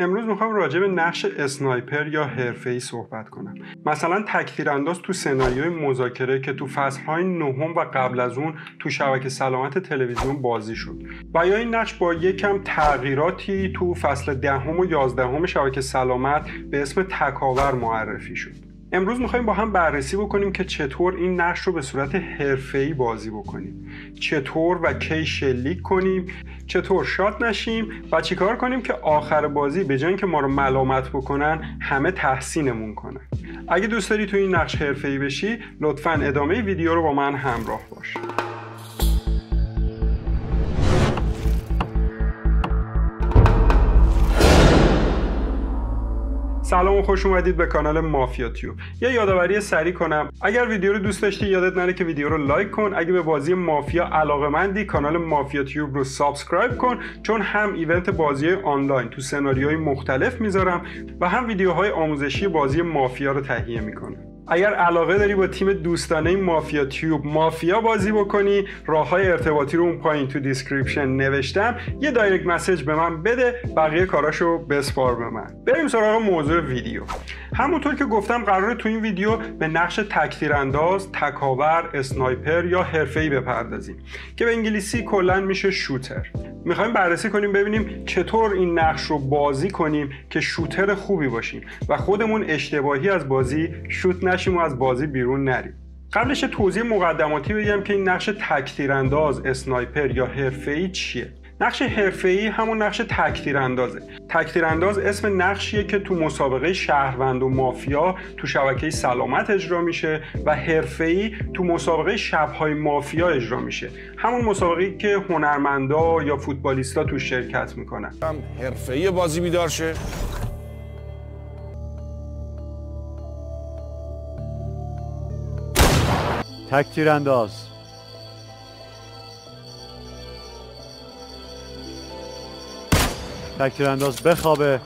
امروز می‌خوام راجع به نقش اسنایپر یا حرفه‌ای صحبت کنم. مثلا تکتیرانداز تو سناریوی مذاکره که تو فصلهای نهم و قبل از اون تو شبکه سلامت تلویزیون بازی شد. و یا این نقش با یکم تغییراتی تو فصل دهم و یازدهم شبکه سلامت به اسم تکاور معرفی شد. امروز می‌خوایم با هم بررسی بکنیم که چطور این نقش رو به صورت حرفه‌ای بازی بکنیم. چطور و کی شلیک کنیم چطور shot نشیم و چیکار کنیم که آخر بازی به جای که ما رو ملامت بکنن همه تحسینمون کنن. اگه دوست داری تو این نقش حرفه‌ای بشی لطفا ادامه ویدیو رو با من همراه باش. سلام و خوش اومدید به کانال Mafia Tube. یه یادآوری سریع کنم. اگر ویدیو رو دوست داشتی یادت نره که ویدیو رو لایک کن. اگه به بازی مافیا علاقه مندی کانال Mafia Tube رو subscribe کن چون هم event بازی آنلاین تو سناریوهای مختلف می‌ذارم و هم ویدیوهای آموزشی بازی مافیا رو تهیه می‌کنم. اگر علاقه داری با تیم دوستانه Mafia Tube مافیا بازی بکنی راه های ارتباطی رو اون پایین تو description نوشتم. یه direct message به من بده بقیه کاراشو بسپار به من. بریم سراغ موضوع ویدیو. همونطور که گفتم قراره تو این ویدیو به نقش تکتیرانداز تکاور sniper یا حرفه‌ای بپردازیم که به انگلیسی کلا میشه shooter. می‌خوایم بررسی کنیم ببینیم چطور این نقش رو بازی کنیم که شوتر خوبی باشیم و خودمون اشتباهی از بازی شوت نشیم. و از بازی بیرون نریم. قبلش توضیح مقدماتی بگم که این نقش تکتیرانداز اسنایپر یا حرفه‌ای چیه؟ نقش حرفه‌ای همون نقش تکتیراندازه. تکتیرانداز اسم نقشیه که تو مسابقه شهروند و مافیا تو شبکه سلامت اجرا میشه و حرفه‌ای تو مسابقه شبهای مافیا اجرا میشه. همون مسابقه که هنرمندا یا فوتبالیستا تو شرکت می‌کنن. هم حرفه‌ای بازی بیدار شه. تکتیر انداز. تکتیر انداز بخوابه.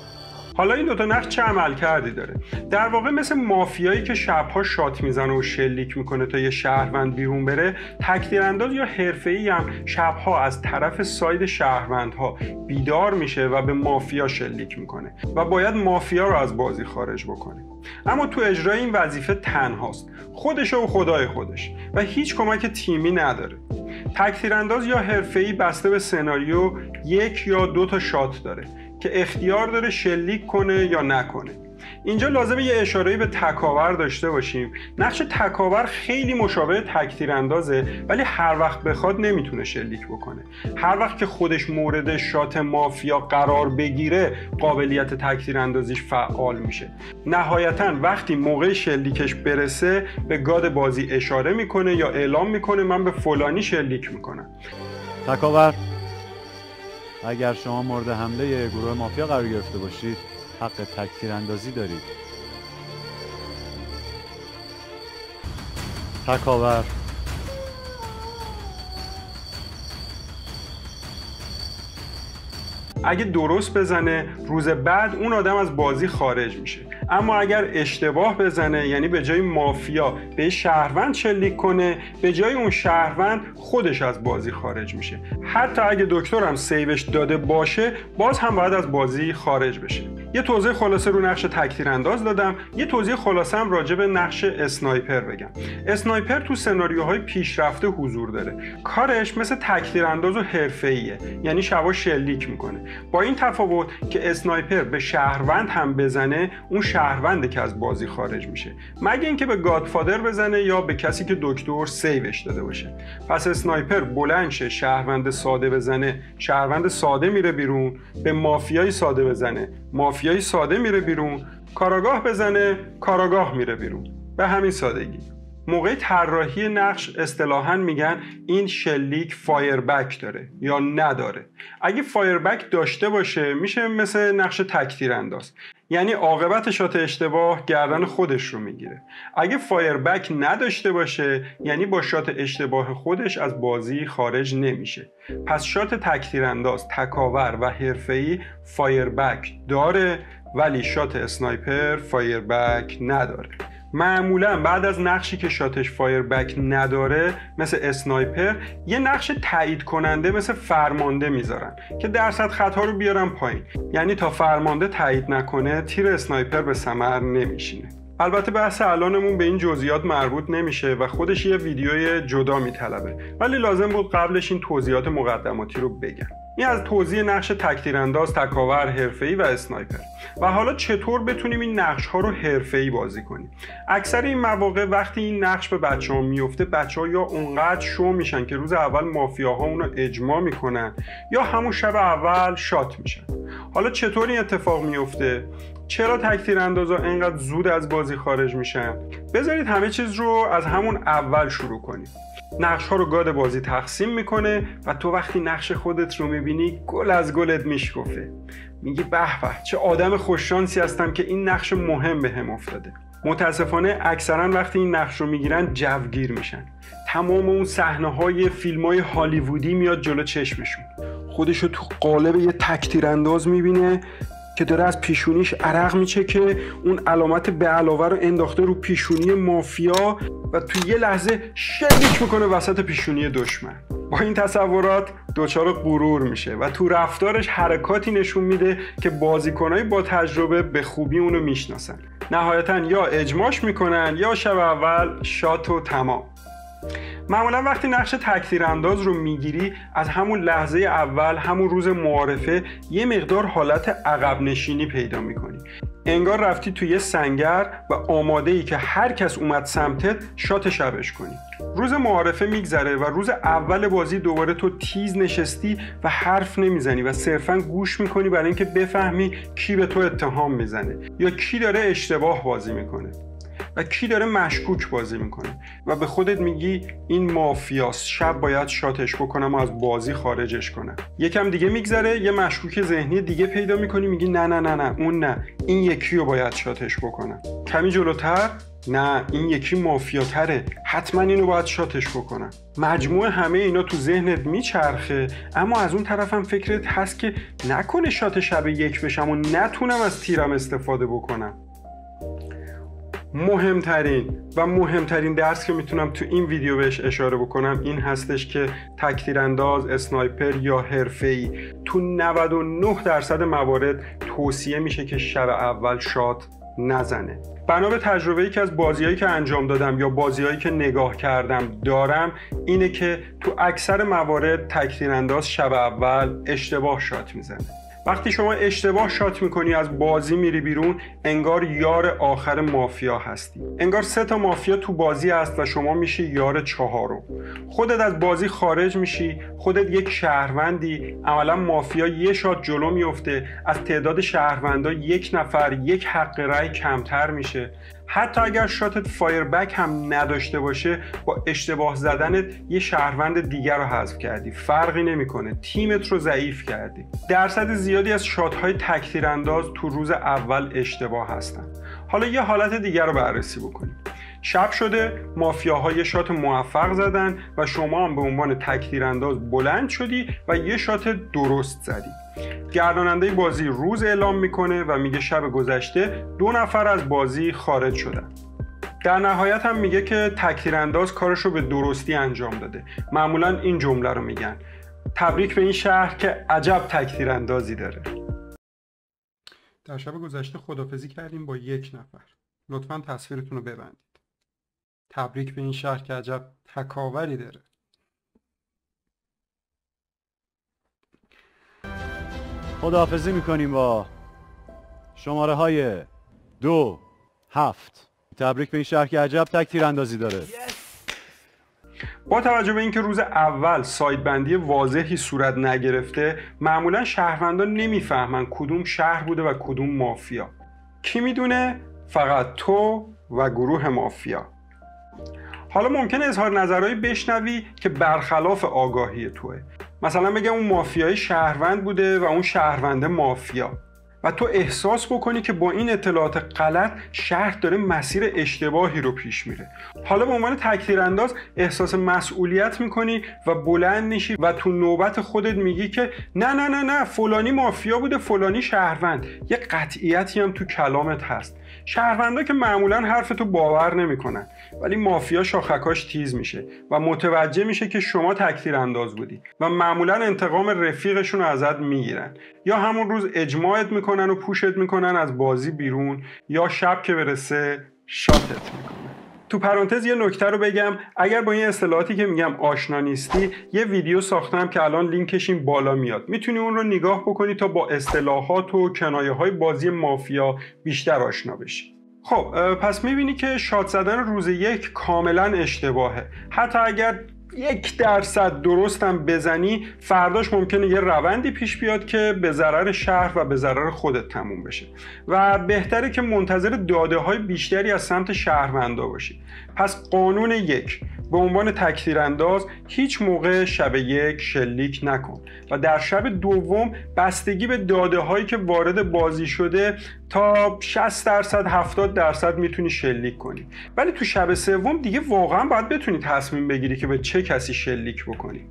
حالا این دوتا نقش چه عمل کردی داره؟ در واقع مثل مافیایی که شبها شات می‌زنه و شلیک می‌کنه تا یه شهروند بیرون بره تکتیرانداز یا حرفه‌ای هم شبها از طرف ساید شهروندها بیدار میشه و به مافیا شلیک می‌کنه و باید مافیا رو از بازی خارج بکنه. اما تو اجرای این وظیفه تنهاست. خودش و خدای خودش و هیچ کمک تیمی نداره. تکتیرانداز یا حرفه‌ای بسته به سناریو یک یا دو تا شات داره. که اختیار داره شلیک کنه یا نکنه. اینجا لازمه یه اشاره به تکاور داشته باشیم. نقش تکاور خیلی مشابه تکتیر اندازه ولی هر وقت بخواد نمی‌تونه شلیک بکنه. هر وقت که خودش مورد شات مافیا قرار بگیره قابلیت تکتیر اندازیش فعال میشه. نهایتا وقتی موقع شلیکش برسه به گاد بازی اشاره می‌کنه یا اعلام می‌کنه من به فلانی شلیک می‌کنم. تکاور. اگر شما مورد حمله گروه مافیا قرار گرفته باشید حق تکتیر اندازی دارید. تکاور. اگه درست بزنه روز بعد اون آدم از بازی خارج میشه. اما اگر اشتباه بزنه یعنی به جای مافیا به شهروند شلیک کنه به جای اون شهروند خودش از بازی خارج میشه. حتی اگه دکتر هم سیوش داده باشه باز هم باید از بازی خارج بشه. یه توضیح خلاصه رو نقش تکتیر انداز دادم. یه توضیح خلاصه هم راجع به نقش اسنایپر بگم. اسنایپر تو سناریوهای پیشرفته حضور داره. کارش مثل تکتیر انداز و حرفه‌ایه. یعنی شبا شلیک می‌کنه. با این تفاوت که اسنایپر به شهروند هم بزنه اون شهرونده که از بازی خارج میشه. مگه اینکه به گادفادر بزنه یا به کسی که دکتر سیوش داده باشه. پس اسنایپر بلند شه شهروند ساده بزنه. شهروند ساده میره بیرون. به مافیای ساده بزنه. مافیای ساده میره بیرون کاراگاه بزنه کاراگاه میره بیرون. به همین سادگی. موقع طراحی نقش اصطلاحا میگن این شلیک fire back داره یا نداره. اگه fire back داشته باشه میشه مثل نقش تک‌تیرانداز یعنی عاقبت shot اشتباه گردن خودش رو می‌گیره. اگه fire back نداشته باشه یعنی با shot اشتباه خودش از بازی خارج نمیشه. پس shot تک‌تیرانداز تکاور و حرفه‌ای fire back داره ولی shot sniper fire back نداره. معمولا بعد از نقشی که shot ش fire back نداره مثل sniper یه نقش تایید کننده مثل فرمانده می‌ذارن که درصد خطا رو بیارن پایین. یعنی تا فرمانده تایید نکنه تیر sniper به ثمر نمیشینه. البته بحث الانمون به این جزئیات مربوط نمیشه و خودش یه ویدیوی جدا میطلبه. ولی لازم بود قبلش این توضیحات مقدماتی رو بگم این از توضیح نقش تکتیرانداز، تکاور، حرفه‌ای و اسنایپر. و حالا چطور بتونیم این نقش ها رو حرفه‌ای بازی کنیم؟ اکثر این مواقع وقتی این نقش به بچه ها میفته بچه ها یا اونقدر شو میشن که روز اول مافیاها اونو اجماع می‌کنن یا همون شب اول شات میشن. حالا چطور این اتفاق میفته چرا تکتیر اندازا اینقدر زود از بازی خارج میشن؟ بذارید همه چیز رو از همون اول شروع کنیم. نقش ها رو گاد بازی تقسیم می‌کنه و تو وقتی نقش خودت رو می‌بینی گل از گلت میشکفه. میگی به به چه آدم خوششانسی هستم که این نقش مهم به هم افتاده. متاسفانه اکثرا وقتی این نقش رو می‌گیرن جوگیر میشن. تمام اون صحنه های فیلم های هالیوودی میاد جلو چشمشون. خودشو تو قالب یه تکتیر انداز می‌بینه که داره از پیشونیش عرق میچه که اون علامت به علاوه رو انداخته رو پیشونی مافیا و تو یه لحظه شلیک می‌کنه وسط پیشونی دشمن. با این تصورات دچار غرور میشه و تو رفتارش حرکاتی نشون میده که بازیکنهای با تجربه به خوبی اونو می‌شناسن. نهایتا یا اجماش می‌کنن یا شب اول شات و تمام. معمولا وقتی نقش تکثیر انداز رو می‌گیری از همون لحظه اول همون روز معارفه یه مقدار حالت عقب نشینی پیدا می‌کنی. انگار رفتی توی یه سنگر و آماده ای که هر کس اومد سمتت شات شبش کنی. روز معارفه میگذره و روز اول بازی دوباره تو تیز نشستی و حرف نمی‌زنی و صرفا گوش می‌کنی برای اینکه بفهمی کی به تو اتهام می‌زنه یا کی داره اشتباه بازی می‌کنه. و کی داره مشکوک بازی می‌کنه. و به خودت میگی این مافیاست شب باید شاتش بکنم و از بازی خارجش کنم. یکم دیگه میگذره یه مشکوک ذهنی دیگه پیدا می‌کنی میگی نه نه نه نه اون نه. این یکی رو باید شاتش بکنم. کمی جلوتر؟ نه این یکی مافیاتره. حتما اینو باید شاتش بکنم. مجموع همه اینا تو ذهنت میچرخه اما از اون طرفم فکرت هست که نکنه شات شب یک بشم و نتونم از تیرم استفاده بکنم. مهمترین و مهمترین درس که می‌تونم تو این ویدیو بهش اشاره بکنم این هستش که انداز اسنایپر یا حرفه‌ای. تو 99 درصد موارد توصیه میشه که شب اول شات نزنه. بنا به تجربه ای که از بازیهایی که انجام دادم یا بازیهایی که نگاه کردم دارم اینه که تو اکثر موارد انداز شب اول اشتباه shot می‌زنه. وقتی شما اشتباه shot می‌کنی از بازی میری بیرون انگار یار آخر مافیا هستی. انگار سه تا مافیا تو بازی هست و شما میشی یار چهارم. خودت از بازی خارج میشی خودت یک شهروندی عملا مافیا یه shot جلو میفته از تعداد شهروندا یک نفر یک حق رأی کمتر میشه. حتی اگر shot ت fire back هم نداشته باشه با اشتباه زدنت یه شهروند دیگر رو حذف کردی. فرقی نمی‌کنه. تیمت رو ضعیف کردی. درصد زیادی از shot های تک‌تیرانداز تو روز اول اشتباه هستن. حالا یه حالت دیگر رو بررسی بکنیم. شب شده مافیاهای shot موفق زدن و شما هم به عنوان تک‌تیرانداز بلند شدی و یه shot درست زدی. گرداننده بازی روز اعلام می‌کنه و میگه شب گذشته دو نفر از بازی خارج شدن. در نهایت هم میگه که تکتیر انداز کارش رو به درستی انجام داده. معمولا این جمله رو میگن. تبریک به این شهر که عجب تکتیر اندازی داره. در شب گذشته خدافزی کردیم با یک نفر. لطفا تصویرتون رو ببندید. تبریک به این شهر که عجب تکاوری داره. خداحافظی می‌کنیم با شماره های دو هفت. تبریک به این شهر که عجب تک تیراندازی داره. با توجه به اینکه روز اول سایت بندی واضحی صورت نگرفته معمولا شهروندان نمی‌فهمن کدوم شهر بوده و کدوم مافیا. کی می‌دونه؟ فقط تو و گروه مافیا. حالا ممکنه اظهار نظرهایی بشنوی که برخلاف آگاهی توه. مثلا بگم اون مافیای شهروند بوده و اون شهرونده مافیا. و تو احساس بکنی که با این اطلاعات غلط شهر داره مسیر اشتباهی رو پیش میره. حالا به عنوان تکتیر انداز احساس مسئولیت می‌کنی و بلند میشی و تو نوبت خودت میگی که نه نه نه نه فلانی مافیا بوده فلانی شهروند. یه قطعیتی هم تو کلامت هست. شهروندا که معمولا حرف تو باور نمی‌کنن ولی مافیا شاخکاش تیز میشه و متوجه میشه که شما تکثیر انداز بودی و معمولا انتقام رفیقشون رو ازت می‌گیرن. یا همون روز اجماعت می‌کنن و پوشت می‌کنن از بازی بیرون یا شب که برسه شاتت می‌کنن. تو پرانتز یه نکته رو بگم. اگر با این اصطلاحاتی که میگم آشنا نیستی یه ویدیو ساختم که الان لینکش این بالا میاد. می‌تونی اون رو نگاه بکنی تا با اصطلاحات و کنایه های بازی مافیا بیشتر آشنا بشی. خب پس می‌بینی که شاد زدن روز یک کاملا اشتباهه. حتی اگر یک درصد درستم بزنی فرداش ممکنه یه روندی پیش بیاد که به ضرر شهر و به ضرر خودت تموم بشه. و بهتره که منتظر داده های بیشتری از سمت شهروندا باشی. پس قانون یک به عنوان تکثیر انداز هیچ موقع شب یک شلیک نکن. و در شب دوم بستگی به داده هایی که وارد بازی شده تا 60 درصد 70 درصد می‌تونی شلیک کنی. ولی تو شب سوم دیگه واقعا باید بتونی تصمیم بگیری که به چه کسی شلیک بکنی.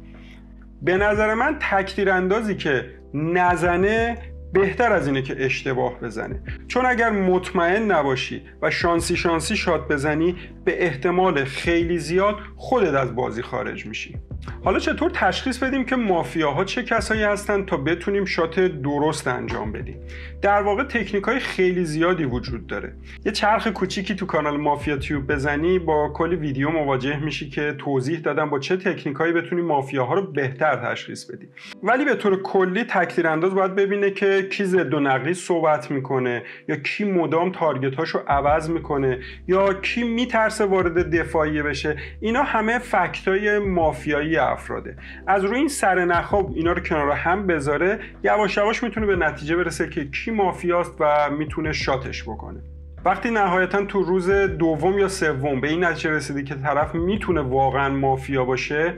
به نظر من تکثیر اندازی که نزنه بهتر از اینه که اشتباه بزنه چون اگر مطمئن نباشی و شانسی شانسی شاد بزنی به احتمال خیلی زیاد خودت از بازی خارج میشی. حالا چطور تشخیص بدیم که مافیاها چه کسایی هستند تا بتونیم شات درست انجام بدیم؟ در واقع تکنیک های خیلی زیادی وجود داره. یه چرخ کوچیکی تو کانال مافیا تیوب بزنی با کلی ویدیو مواجه میشی که توضیح دادم با چه تکنیک هایی بتونیم مافیاها رو بهتر تشخیص بدیم ولی به طور کلی تکثیر انداز باید ببینه که کی ضد و نقیض صحبت می‌کنه؟ یا کی مدام تارگت عوض می‌کنه؟ یا کی میترسه وارد دفاعیه بشه؟ اینا همه فکت مافیایی افراده. از روی این سر نخاب اینا رو کنار هم بذاره یواش یواش می‌تونه به نتیجه برسه که کی مافیاست و می‌تونه شاتش بکنه. وقتی نهایتا تو روز دوم یا سوم به این نتیجه رسیدی که طرف می‌تونه واقعا مافیا باشه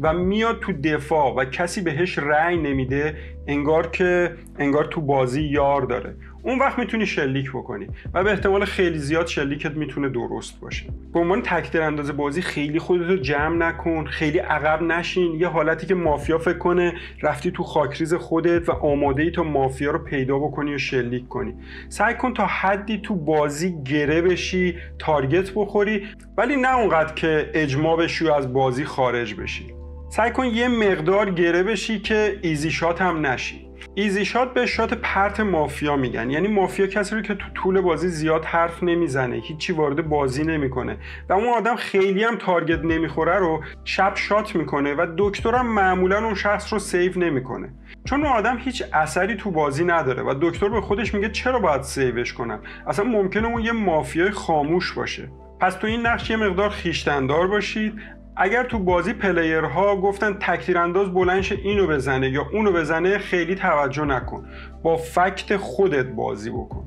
و میاد تو دفاع و کسی بهش رأی نمیده انگار که انگار تو بازی یار داره. اون وقت می‌تونی شلیک بکنی و به احتمال خیلی زیاد شلیکت می‌تونه درست باشه. به عنوان تکتیر اندازه بازی خیلی خودتو جمع نکن خیلی عقب نشین. یه حالتی که مافیا فکر کنه رفتی تو خاکریز خودت و آماده ای تا مافیا رو پیدا بکنی و شلیک کنی. سعی کن تا حدی تو بازی گره بشی تارگت بخوری ولی نه اونقدر که اجماع بشی و از بازی خارج بشی. سعی کن یه مقدار gray بشی که easy shot هم نشی. easy shot به shot پرت مافیا میگن. یعنی مافیا کسی رو که تو طول بازی زیاد حرف نمی‌زنه هیچی وارد بازی نمی‌کنه. و اون آدم خیلی هم target نمی‌خوره رو شب shot می‌کنه و دکترم معمولا اون شخص رو save نمی‌کنه. چون اون آدم هیچ اثری تو بازی نداره و دکتر به خودش میگه چرا باید save ش کنم؟ اصلا ممکنه اون یه مافیای خاموش باشه. پس تو این نقش یه مقدار خیشتندار باشید. اگر تو بازی پلیرها گفتن تکتیر انداز بلنش اینو بزنه یا اونو بزنه خیلی توجه نکن. با فکت خودت بازی بکن.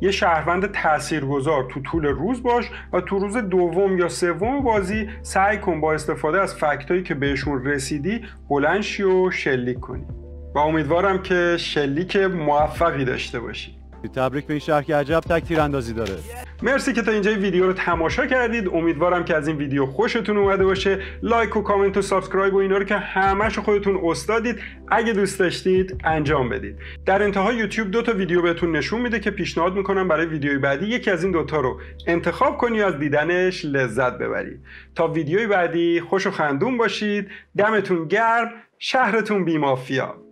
یه شهروند تاثیرگذار تو طول روز باش و تو روز دوم یا سوم بازی سعی کن با استفاده از فکتایی که بهشون رسیدی بلند شی و شلیک کنی. و امیدوارم که شلیک موفقی داشته باشی. تبریک به این شهر که عجب تک تیراندازی داره مرسی که تا اینجا ویدیو رو تماشا کردید امیدوارم که از این ویدیو خوشتون اومده باشه لایک و کامنت و subscribe و اینا رو که همش خودتون استادید اگه دوست داشتید انجام بدید در انتها یوتیوب دو تا ویدیو بهتون نشون میده که پیشنهاد می‌کنم برای ویدیوی بعدی یکی از این دوتا رو انتخاب کنی از دیدنش لذت ببرید تا ویدیوی بعدی خوش و خندون باشید دمتون گرم شهرتون بیمافیا